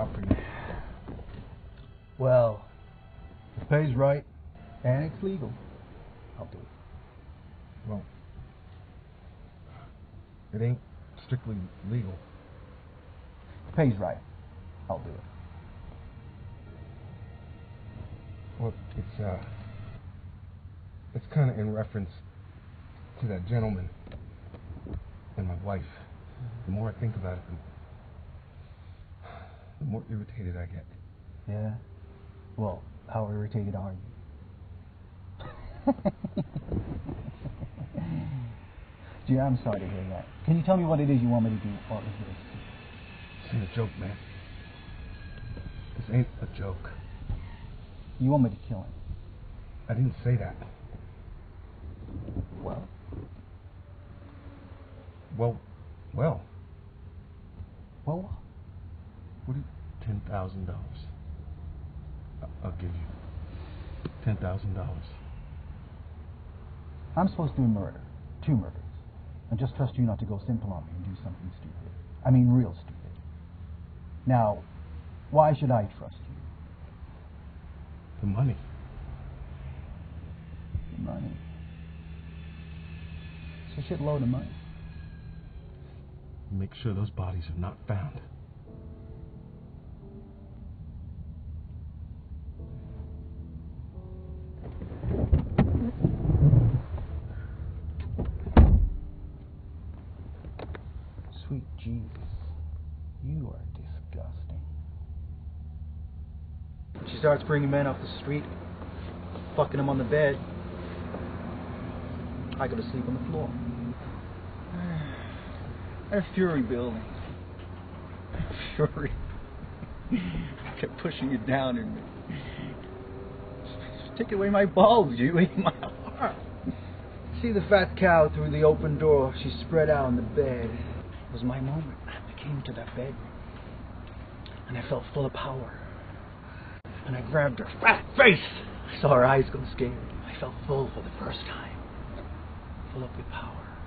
job. Well, it pays right, and it's legal. I'll do it. well, it ain't strictly legal. It pays right. I'll do it. Well, it's uh, it's kind of in reference to that gentleman and my wife. The more I think about it, the, more irritated I get. Yeah? Well, how irritated are you? Gee, I'm sorry to hear that. Can you tell me what it is you want me to do? Or is a This ain't a joke, man. This ain't a joke. You want me to kill him? I didn't say that. Well, well, well, what? what do you, ten thousand dollars? I'll give you ten thousand dollars. I'm supposed to do a murder. Two murders. And just trust you not to go simple on me and do something stupid. I mean, real stupid. Now, why should I trust you? The money. The money. It's a shitload of money. Make sure those bodies are not found. Jesus, you are disgusting. She starts bringing men off the street, fucking them on the bed. I go to sleep on the floor. A fury building. Fury. I Kept pushing it down and take away my balls, you ate my heart. See the fat cow through the open door. She spread out on the bed. Was my moment. I came to that bed and I felt full of power. And I grabbed her fat face. I saw her eyes go scared. I felt full for the first time. Full up with power.